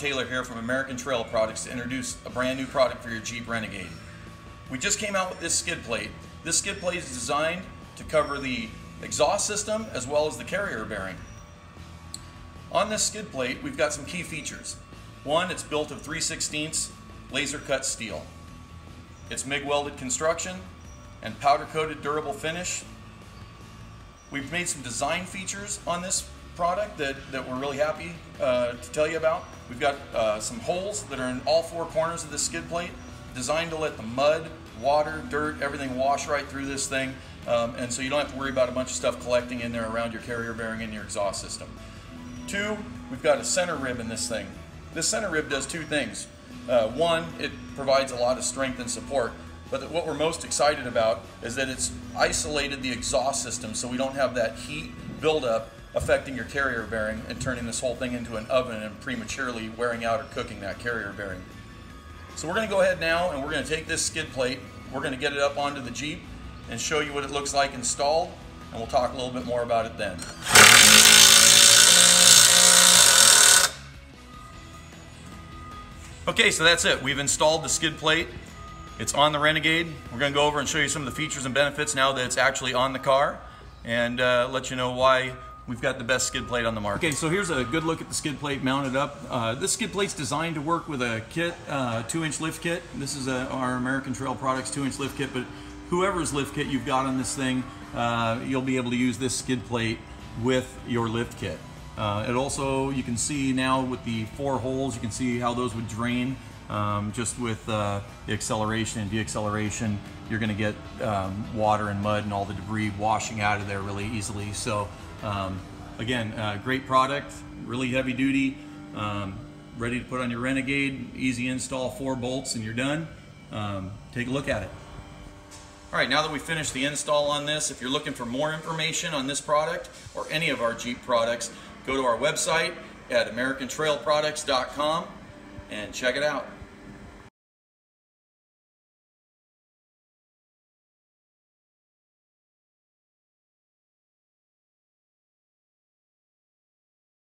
Taylor here from American Trail Products to introduce a brand new product for your Jeep Renegade. We just came out with this skid plate. This skid plate is designed to cover the exhaust system as well as the carrier bearing. On this skid plate, we've got some key features. One, it's built of 3 16 laser cut steel. It's MIG welded construction and powder coated durable finish. We've made some design features on this product that, that we're really happy uh, to tell you about. We've got uh, some holes that are in all four corners of the skid plate, designed to let the mud, water, dirt, everything wash right through this thing. Um, and so you don't have to worry about a bunch of stuff collecting in there around your carrier bearing and your exhaust system. Two, we've got a center rib in this thing. This center rib does two things. Uh, one, it provides a lot of strength and support, but what we're most excited about is that it's isolated the exhaust system so we don't have that heat buildup affecting your carrier bearing and turning this whole thing into an oven and prematurely wearing out or cooking that carrier bearing. So we're going to go ahead now and we're going to take this skid plate, we're going to get it up onto the Jeep and show you what it looks like installed and we'll talk a little bit more about it then. Okay, so that's it. We've installed the skid plate. It's on the Renegade. We're going to go over and show you some of the features and benefits now that it's actually on the car and uh, let you know why we've got the best skid plate on the market. Okay, so here's a good look at the skid plate mounted up. Uh, this skid plate's designed to work with a kit, uh, two inch lift kit. This is a, our American Trail Products two inch lift kit, but whoever's lift kit you've got on this thing, uh, you'll be able to use this skid plate with your lift kit. Uh, it also, you can see now with the four holes, you can see how those would drain um, just with uh, the acceleration and deacceleration, you're going to get um, water and mud and all the debris washing out of there really easily. So um, again, uh, great product, really heavy duty, um, ready to put on your Renegade, easy install, four bolts and you're done. Um, take a look at it. All right, now that we've finished the install on this, if you're looking for more information on this product or any of our Jeep products, go to our website at americantrailproducts.com and check it out.